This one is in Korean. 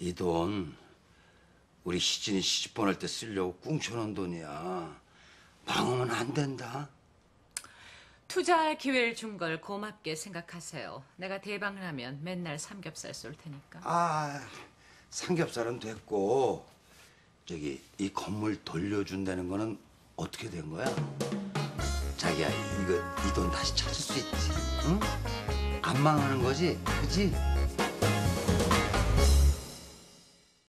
이 돈 우리 시진이 시집 보낼 때 쓰려고 꿍쳐놓은 돈이야. 망하면 안 된다. 투자할 기회를 준 걸 고맙게 생각하세요. 내가 대박을 하면 맨날 삼겹살 쏠 테니까. 아, 삼겹살은 됐고 저기 이 건물 돌려준다는 거는 어떻게 된 거야? 자기야 이거 이 돈 다시 찾을 수 있지? 응? 안 망하는 거지, 그지?